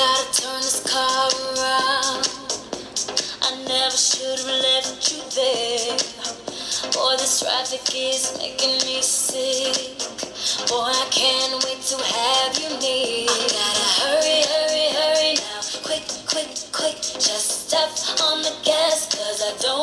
gotta turn this car around. I never should have left you there. Boy, this traffic is making me sick. Boy, I can't wait to have you near. Gotta hurry, hurry, hurry now. Quick, quick, quick. Just step on the gas, cause I don't.